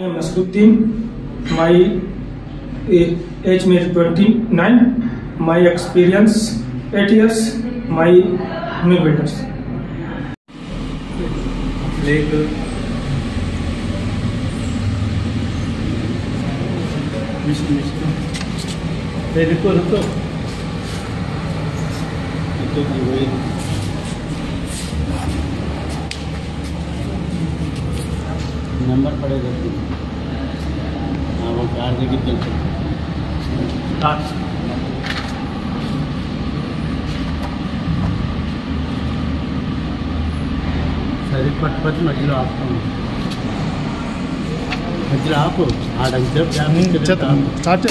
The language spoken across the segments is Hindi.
नसरुद्दीन माई एज मेरी twenty nine, my experience eight years my new builders. रुको। रुको नंबर पड़ेगा हाँ वो कार देगी चल सकते సరే పట్టు పట్టు మధ్యలో ఆపుతాము మధ్యలో ఆపు ఆడంతసేపు గ్యాప్ Start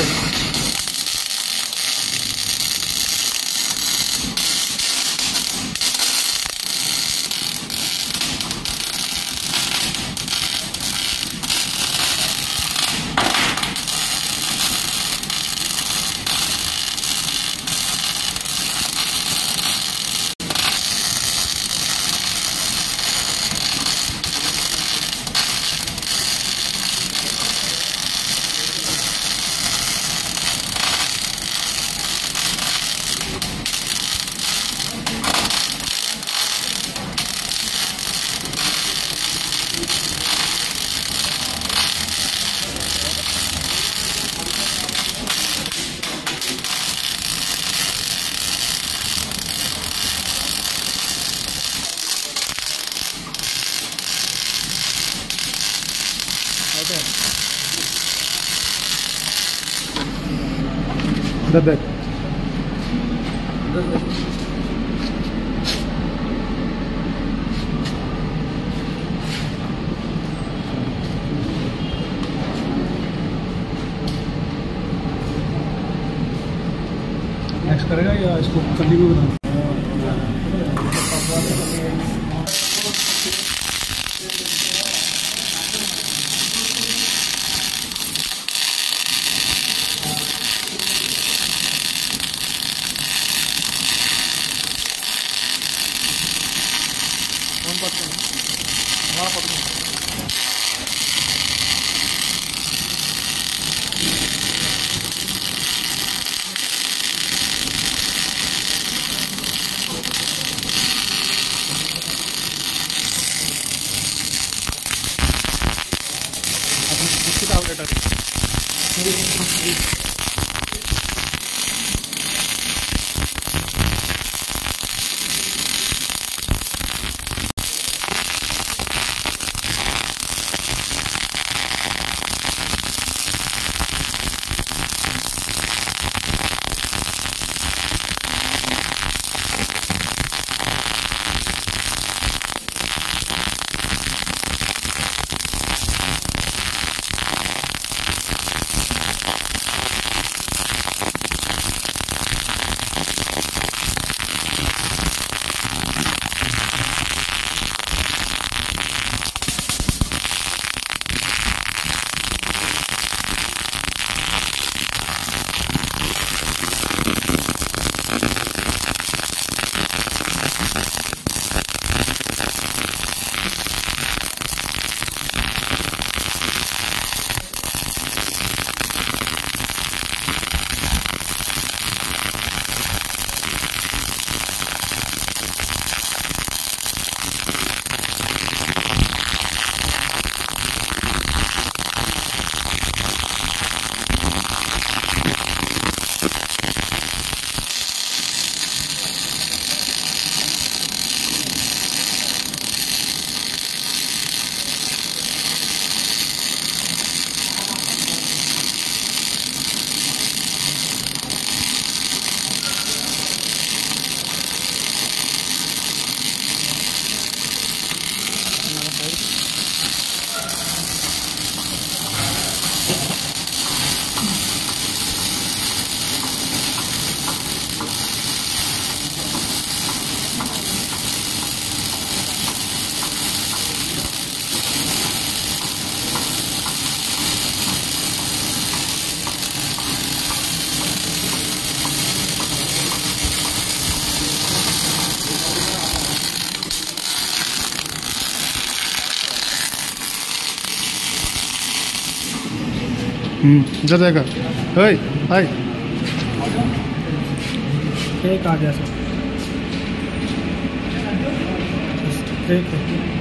The back. करेगा या इसको कंटिन्यू भी हम्म possible इधर जाएगा हाय हाय एक आ गया सर। एक है।